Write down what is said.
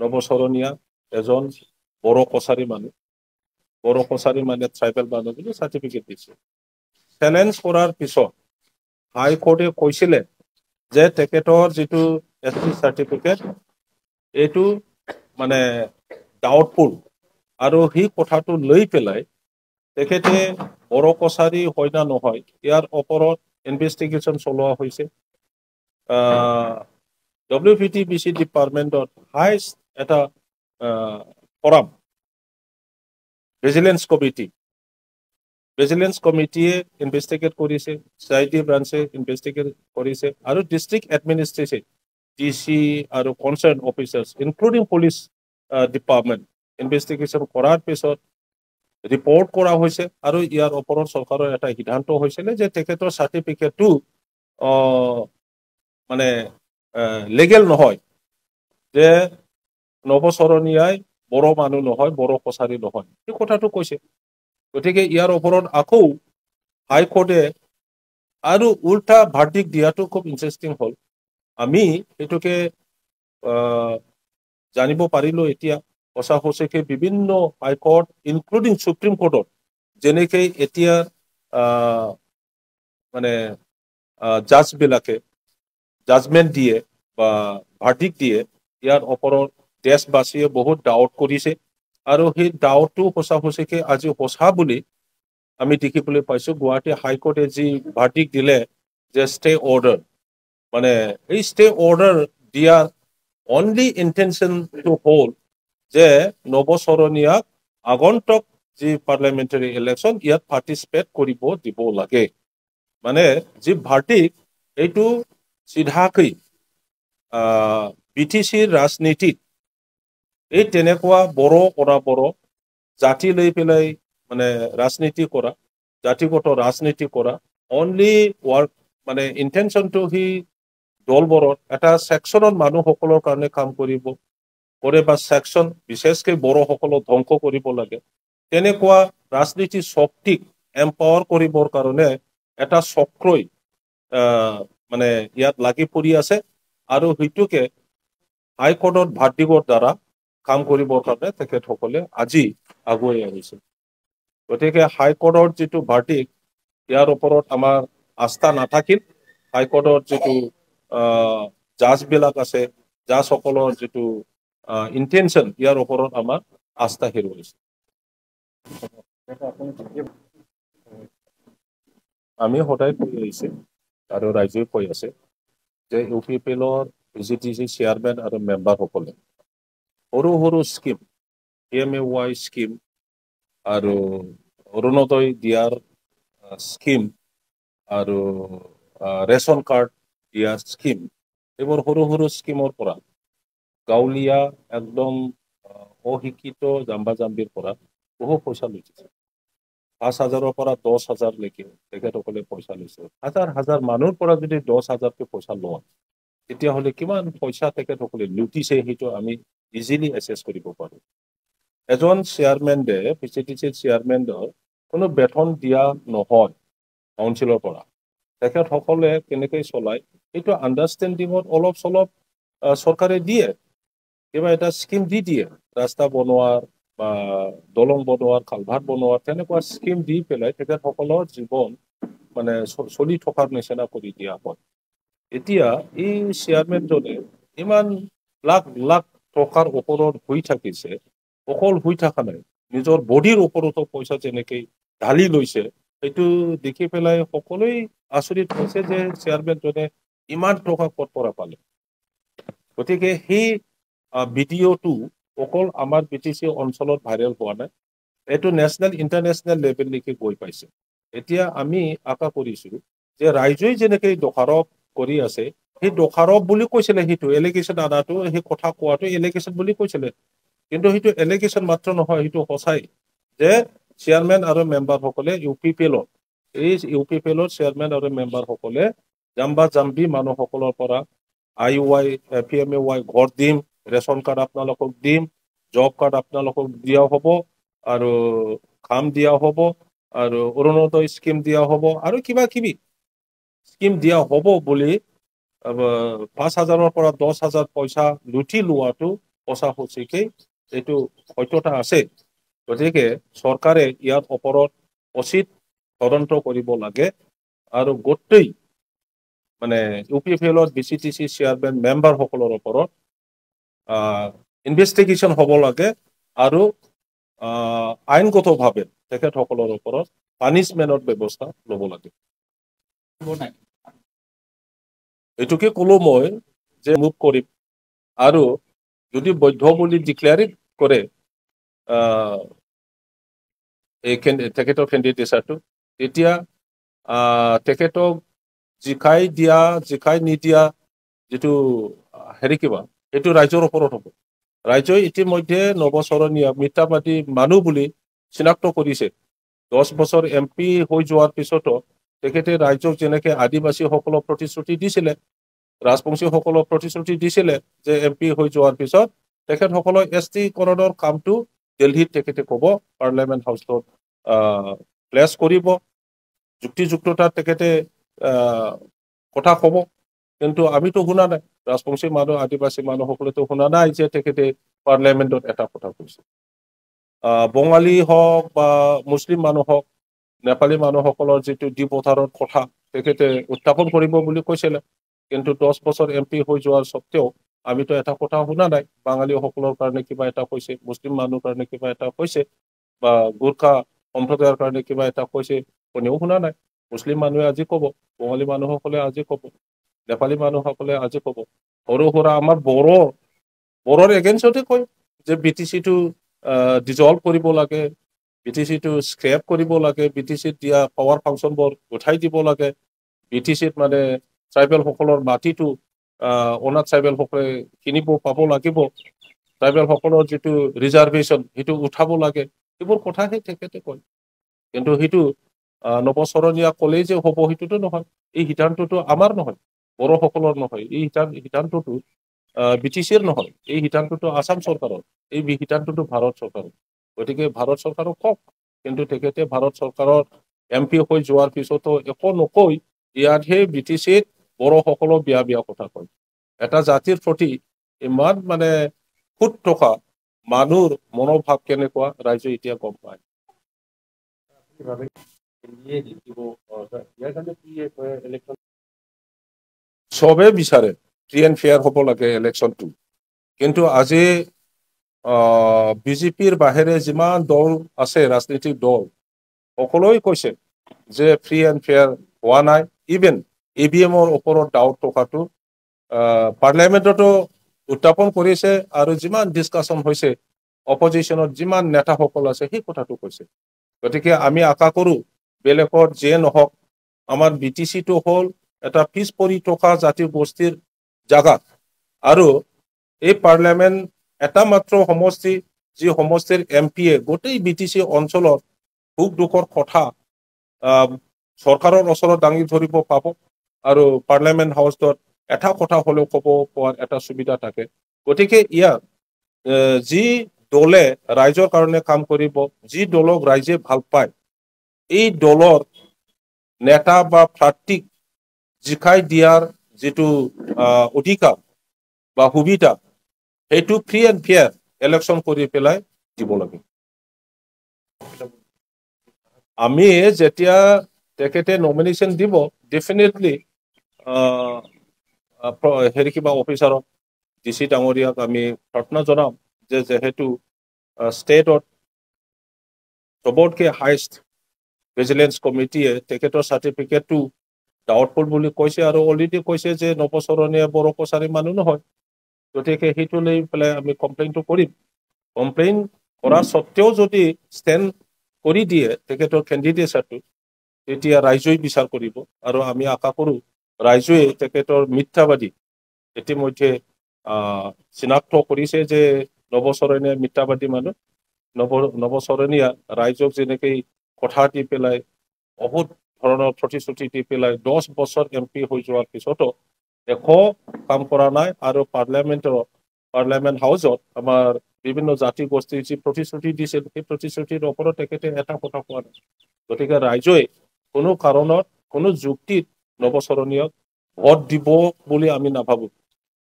নৱচৰণীয়া এজন বড়ো কছাৰী মানুহ। বড়ো কছাৰী মানে ট্ৰাইবেল মানুহ বুলি চাৰ্টিফিকেট দিছে। চেলেঞ্জ কৰাৰ পিছত হাইকোৰ্টে কৈছিলে যে তেখেতৰ যিটো এছ টি চাৰ্টিফিকেট এইটো মানে ডাউটফুল আৰু সেই কথাটো লৈ পেলাই তেখেতে বড়ো কছাৰী হয় না নহয় ইয়াৰ ওপৰত ইনভেষ্টিগেশ্যন চলোৱা হৈছে। W P T B C ডিপাৰ্টমেণ্টত হাইষ্ট এটা ফৰাম ভিজিলেঞ্চ কমিটি ভিজিলেঞ্চ কমিটিয়ে ইনভেষ্টিগেট কৰিছে চি আই টি ব্ৰাঞ্চে ইনভেষ্টিগেট কৰিছে আৰু ডিষ্ট্ৰিক্ট এডমিনিষ্ট্ৰেশ্যন ডি চি আৰু concern officers including police department investigation কৰাৰ পিছত ৰিপৰ্ট কৰা হৈছে আৰু ইয়াৰ ওপৰত চৰকাৰৰ এটা সিদ্ধান্ত হৈছিলে যে তেখেতৰ চাৰ্টিফিকেটটো মানে লিগেল নহয়। যে নৱচৰণীয়াই বড়ো মানুহ নহয় বড়ো কছাৰী নহয়। সেই কথাটো কৈছে। গতিকে ইয়াৰ ওপৰত আকৌ হাইকোৰ্টে আৰু উল্টা ভাৰ্ডিক দিয়াটো খুব ইণ্টাৰেষ্টিং হ'ল। আমি সেইটোকে জানিব পাৰিলোঁ এতিয়া। সঁচা সঁচাকে বিভিন্ন হাইকোৰ্ট ইনক্লুডিং সুপ্ৰিম কোৰ্টত যেনেকৈ এতিয়া মানে জাজবিলাকে জাজমেণ্ট দিয়ে বা ভাৰ্ডিক দিয়ে ইয়াৰ ওপৰত দেশবাসীয়ে বহুত ডাউট কৰিছে। আৰু সেই ডাউটটো সঁচা সঁচিকে আজি সঁচা বুলি আমি দেখিবলৈ পাইছোঁ। গুৱাহাটী হাইকোৰ্টে যি ভাৰ্ডিক দিলে যে ষ্টে অৰ্ডাৰ মানে এই ষ্টে অৰ্ডাৰ দিয়াৰ অনলি ইণ্টেনশ্যনটো হ'ল যে নৱচৰণীয়াক আগন্তক যি পাৰ্লিয়ামেণ্টাৰী ইলেকশ্যন ইয়াত পাৰ্টিচিপেট কৰিব দিব লাগে। মানে যি ভাৰ্টিক এইটো চিধাকৈ বি টি চিৰ ৰাজনীতিত এই তেনেকুৱা বড়ো কৰা বড়ো জাতি লৈ পেলাই মানে ৰাজনীতি কৰা জাতিগত ৰাজনীতি কৰা অনলি ৱাৰ্ক মানে ইণ্টেনশ্যনটো সি দলবোৰত এটা ছেকশ্যনত মানুহসকলৰ কাৰণে কাম কৰিব কৰে বা ছেকশ্যন বিশেষকৈ বড়োসকলক ধ্বংস কৰিব লাগে। তেনেকুৱা ৰাজনীতি শক্তিক এম্পাৱাৰ কৰিবৰ কাৰণে এটা চক্ৰই মানে ইয়াত লাগি পৰি আছে। আৰু সেইটোকে হাইকোৰ্টত ভাৰ্ডিকৰ দ্বাৰা কাম কৰিবৰ কাৰণে তেখেতসকলে আজি আগুৱাই আহিছে। গতিকে হাইকোৰ্টৰ যিটো ভাৰ্ডিক ইয়াৰ ওপৰত আমাৰ আস্থা নাথাকিল। হাইকোৰ্টৰ যিটো জাজবিলাক আছে জাজসকলৰ যিটো ইণ্টেনশ্যন ইয়াৰ ওপৰত আমাৰ আস্থা হেৰুৱাইছে। আমি সদায় কৈ আহিছে আৰু ৰাইজেও কৈ আছে যে ইউ পি পি এলৰ P G T C chairman আৰু মেম্বাৰসকলে সৰু সৰু scheme P M A Y scheme আৰু অৰুণোদয় দিয়াৰ স্কিম আৰু ৰেচন কাৰ্ড দিয়াৰ স্কিম এইবোৰ সৰু সৰু স্কিমৰ পৰা গাঁৱলীয়া একদম অশিক্ষিত জাম্বা জাম্বিৰ পৰা বহু পইচা লৈছে পাঁচ হাজাৰৰ পৰা দহ হাজাৰলৈকে তেখেতসকলে পইচা লৈছে হাজাৰ হাজাৰ মানুহৰ পৰা যদি দহ হাজাৰকৈ পইচা লোৱা তেতিয়াহ'লে কিমান পইচা তেখেতসকলে লুটিছে সেইটো আমি ইজিলি এছেছ কৰিব পাৰোঁ। এজন চেয়াৰমেনে পি চি টি চিৰ চেয়াৰমেনৰ কোনো বেতন দিয়া নহয় কাউন্সিলৰ পৰা। তেখেতসকলে কেনেকৈ চলায় সেইটো আণ্ডাৰষ্টেণ্ডিঙত অলপ চলপ চৰকাৰে দিয়ে। কিবা এটা স্কিম দি দিয়ে। ৰাস্তা বনোৱাৰ বা দলং বনোৱাৰ কালভাৰ বনোৱাৰ তেনেকুৱা স্কিম দি পেলাই তেখেতসকলৰ জীৱন মানে চলি থকাৰ নিচিনা কৰি দিয়া হয়। এতিয়া এই চেয়াৰমেনজনে ইমান লাখ লাখ টকাৰ ওপৰত শুই থাকিছে অকল শুই থকা নাই নিজৰ বডিৰ ওপৰতো পইচা যেনেকৈ ঢালি লৈছে সেইটো দেখি পেলাই সকলোৱে আচৰিত হৈছে যে চেয়াৰমেনজনে ইমান টকা ক'ত পৰা পালে। গতিকে সেই ভিডিঅ'টো অকল আমাৰ বি টি চি অঞ্চলত ভাইৰেল হোৱা নাই এইটো নেশ্যনেল ইণ্টাৰনেশ্যনেল লেভেললৈকে গৈ পাইছে। এতিয়া আমি আশা কৰিছোঁ যে ৰাইজেই যেনেকৈ দোষাৰোপ কৰি আছে সেই দোষাৰোপ বুলি কৈছিলে সেইটো এলিগেশ্যন আনাটো সেই কথা কোৱাটো এলিগেশ্যন বুলি কৈছিলে। কিন্তু সেইটো এলিগেশ্যন মাত্ৰ নহয় সেইটো সঁচাই যে চেয়াৰমেন আৰু মেম্বাৰসকলে ইউ পি পি এলৰ এই ইউ পি পি এলৰ চেয়াৰমেন আৰু মেম্বাৰসকলে জাম্বা জাম্বি মানুহসকলৰ পৰা I Y P M A Y ঘৰ দিম ৰেচন কাৰ্ড আপোনালোকক দিম জব কাৰ্ড আপোনালোকক দিয়া হ'ব আৰু কাম দিয়া হ'ব আৰু অৰুণোদয় স্কিম দিয়া হ'ব আৰু কিবা কিবি। স্কিম দিয়া হ'ব বুলি পাঁচ হাজাৰৰ পৰা দহ হাজাৰ পইচা লুটি লোৱাটো সঁচা সঁচিকেই এইটো সত্যতা আছে গতিকে চৰকাৰে ইয়াৰ ওপৰত উচিত তদন্ত কৰিব লাগে আৰু গোটেই মানে ইউ পি এফ এলৰ B C T C chairman মেম্বাৰসকলৰ ওপৰত ইনভেষ্টিগেশ্যন হ'ব লাগে আৰু আইনগতভাৱে তেখেতসকলৰ ওপৰত পানিছমেণ্টৰ ব্যৱস্থা ল'ব লাগে এইটোকে ক'লো মই যে মুভ কৰিম। আৰু যদি বৈধ বুলি ডিক্লেয়াৰ কৰে এই তেখেতৰ কেণ্ডিডেচাৰটো তেতিয়া তেখেতক জিকাই দিয়া জিকাই নিদিয়া যিটো হেৰি কিবা সেইটো ৰাইজৰ ওপৰত হ'ব। ৰাইজে ইতিমধ্যে নৱচৰণীয়া মিত্ৰাবাদী মানুহ বুলি চিনাক্ত কৰিছে। দহ বছৰ এম পি হৈ যোৱাৰ পিছতো তেখেতে ৰাইজক যেনেকে আদিবাসীসকলক প্ৰতিশ্ৰুতি দিছিলে ৰাজবংশীসকলক প্ৰতিশ্ৰুতি দিছিলে যে এম পি হৈ যোৱাৰ পিছত তেখেতসকলৰ এছ টি কৰণৰ কামটো দিল্লীত তেখেতে ক'ব পাৰ্লিয়ামেণ্ট হাউচত প্লেছ কৰিব। যুক্তিযুক্ততা তেখেতে কথা ক'ব। কিন্তু আমিতো শুনা নাই ৰাজবংশী মানুহ আদিবাসী মানুহসকলেতো শুনা নাই যে তেখেতে পাৰ্লিয়ামেণ্টত এটা কথা কৈছে। বঙালী হওক বা মুছলিম মানুহ হওক নেপালী মানুহসকলৰ যিটো দ্বীপথাৰৰ কথা তেখেতে উত্থাপন কৰিব বুলি কৈছিলে। কিন্তু দহ বছৰ এম পি হৈ যোৱাৰ স্বত্তেও আমিতো এটা কথা শুনা নাই বাঙালীসকলৰ কাৰণে কিবা এটা কৈছে মুছলিম মানুহৰ কাৰণে কিবা এটা কৈছে বা গোৰ্খা সম্প্ৰদায়ৰ কাৰণে কিবা এটা কৈছে কোনেও শুনা নাই। মুছলিম মানুহে আজি ক'ব বঙালী মানুহসকলে আজি ক'ব নেপালী মানুহসকলে আজি ক'ব। সৰু সুৰা আমাৰ বড়ো বড়োৰ এগেইনষ্টতে কয় যে বি টি চিটো ডিজল্ভ কৰিব লাগে। বি টি চিটো স্ক্ৰেপ কৰিব লাগে বি টি চিত দিয়া পাৱাৰ ফাংচনবোৰ উঠাই দিব লাগে। বি টি চিত মানে ট্ৰাইবেলসকলৰ মাটিটো অনাথ ট্ৰাইবেলসকলে কিনিব পাব লাগিব। ট্ৰাইবেলসকলৰ যিটো ৰিজাৰ্ভেশ্যন সেইটো উঠাব লাগে। সেইবোৰ কথাহে তেখেতে কয়। কিন্তু সেইটো নৱচৰণীয়া ক'লেই যে হ'ব সেইটোতো নহয়। এই সিদ্ধান্তটো আমাৰ নহয় বড়োসকলৰ নহয়। এই সিদ্ধান্তটো বি টি চিৰ নহয়। এই সিদ্ধান্তটো আছাম চৰকাৰৰ। এই সিদ্ধান্তটো ভাৰত চৰকাৰৰ। গতিকে ভাৰত চৰকাৰক কওক। কিন্তু তেখেতে ভাৰত চৰকাৰৰ এম পি হৈ যোৱাৰ পিছতো একো নকৈ ইয়াতহে বি টি চিত বড়োসকলক বিয়া বিয়া কথা কয়। এটা জাতিৰ প্ৰতি ইমান মানে সুত থকা মানুহৰ মনোভাৱ কেনেকুৱা ৰাইজে এতিয়া গম পায়। চবে বিচাৰে ফ্ৰী এণ্ড ফেয়াৰ হ'ব লাগে ইলেকশ্যনটো কিন্তু আজি বিজেপিৰ বাহিৰে যিমান দল আছে ৰাজনৈতিক দল সকলোৱে কৈছে যে ফ্ৰী এণ্ড ফেয়াৰ হোৱা নাই। ইভেন ই ভি এমৰ ওপৰত ডাউট থকাটো পাৰ্লিয়ামেণ্টতো উত্থাপন কৰিছে আৰু যিমান ডিছকাশ্যন হৈছে অপজিশ্যনত যিমান নেতাসকল আছে সেই কথাটো কৈছে। গতিকে আমি আশা কৰোঁ বেলেগত যিয়ে নহওক আমাৰ বি টি চিটো হ'ল এটা পিছ পৰি থকা জাতি গোষ্ঠীৰ জাগাত। আৰু এই পাৰ্লিয়ামেণ্ট এটা মাত্ৰ সমষ্টি যি সমষ্টিৰ এম পিয়ে গোটেই বি টি চি অঞ্চলত সুখ দুখৰ কথা চৰকাৰৰ ওচৰত দাঙি ধৰিব পাব আৰু পাৰ্লিয়ামেণ্ট হাউচত এটা কথা হ'লেও ক'ব পোৱাৰ এটা সুবিধা থাকে। গতিকে ইয়াত যি দলে ৰাইজৰ কাৰণে কাম কৰিব যি দলক ৰাইজে ভাল পায় এই দলৰ নেতা বা প্ৰাৰ্থীক জিকাই দিয়াৰ যিটো অধিকাৰ বা সুবিধা সেইটো ফ্ৰী এণ্ড ফেয়াৰ ইলেকশ্যন কৰি পেলাই দিব লাগে। আমি যেতিয়া তেখেতে নমিনেশ্যন দিব ডেফিনেটলি হেৰি কিবা অফিচাৰক ডি চি ডাঙৰীয়াক আমি প্ৰাৰ্থনা জনাম যে যিহেতু ষ্টেটত চবতকৈ হাইষ্ট ভিজিলেঞ্চ কমিটিয়ে তেখেতৰ চাৰ্টিফিকেটটো ডাউটফুল বুলি কৈছে আৰু অলৰেডি কৈছে যে নৱচৰণীয়া বড়ো কছাৰী মানুহ নহয়। গতিকে সেইটো লৈ পেলাই আমি কমপ্লেইনটো কৰিম। কমপ্লেইন কৰা স্বত্তেও যদি ষ্টেণ্ড কৰি দিয়ে তেখেতৰ কেণ্ডিডেটচাৰটো তেতিয়া ৰাইজেই বিচাৰ কৰিব আৰু আমি আশা কৰোঁ ৰাইজে তেখেতৰ মিথ্যাবাদী। ইতিমধ্যে চিনাক্ত কৰিছে যে নৱচৰণীয়া মিথ্যাবাদী মানুহ। নৱ নৱচৰণীয়া ৰাইজক যেনেকৈ কথা দি পেলাই বহুত ধৰণৰ প্ৰতিশ্ৰুতি দি পেলাই দহ বছৰ এম পি হৈ যোৱাৰ পিছতো একো কাম কৰা নাই আৰু পাৰ্লিয়ামেণ্টৰ পাৰ্লিয়ামেণ্ট হাউচত আমাৰ বিভিন্ন জাতি গোষ্ঠীৰ যি প্ৰতিশ্ৰুতি দিছিল সেই প্ৰতিশ্ৰুতিৰ ওপৰত তেখেতে এটা কথা কোৱা নাই। গতিকে ৰাইজে কোনো কাৰণত কোনো যুক্তিত নৱচৰণীয়ক ভোট দিব বুলি আমি নাভাবোঁ।